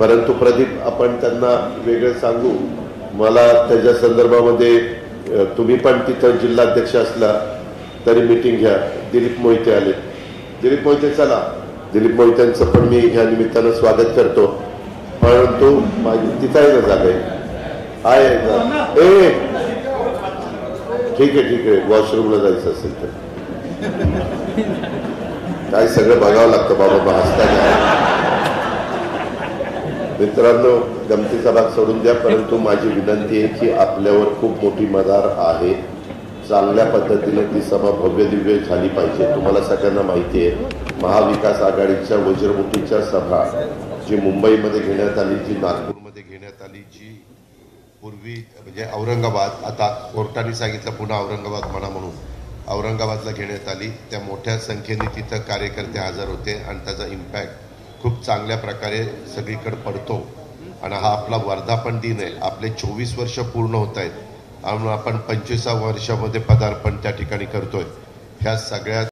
परंतु प्रदीप आपण त्यांना वेगळं सांगू. मला त्याच्या संदर्भामध्ये तुम्ही पण तिथं जिल्हाध्यक्ष असला तरी मिटिंग घ्या. दिलीप मोहिते आले. दिलीप मोहिते चला. दिलीप मोहित्यांचं पण मी ह्या निमित्तानं स्वागत करतो. परंतु माझी तिथं आहे ना जागा आहे ए! ठीक आहे ठीक आहे. वॉशरूमला जायचं असेल तर. काय सगळं बघावं लागतं बाबा मग हसता काय मित्रांनो गमतीचा भाग सोडून द्या परंतु माझी विनंती आहे की आपल्यावर खूप मोठी मदार आहे. चांगल्या पद्धतीने ती सभा भव्य दिव्य झाली पाहिजे. तुम्हाला सगळ्यांना माहिती आहे महाविकास आघाडीच्या वज्रमुठीच्या सभा जी मुंबईमध्ये घेण्यात आली जी नागपूरमध्ये घेण्यात आली जी पूर्वी म्हणजे औरंगाबाद आता कोर्टाने सांगितलं पुन्हा औरंगाबाद म्हणा म्हणून औरंगाबादला घेण्यात आली. त्या मोठ्या संख्येने तिथं कार्यकर्ते हजर होते आणि त्याचा इम्पॅक्ट खूप चांगल्या प्रकारे सगळीकडे पडतो. आणि हा आपला वर्धापन दिन आहे. आपले चोवीस वर्ष पूर्ण होत आहेत. म्हणून आपण पंचवीसा वर्षामध्ये पदार्पण त्या ठिकाणी करतोय. ह्या सगळ्या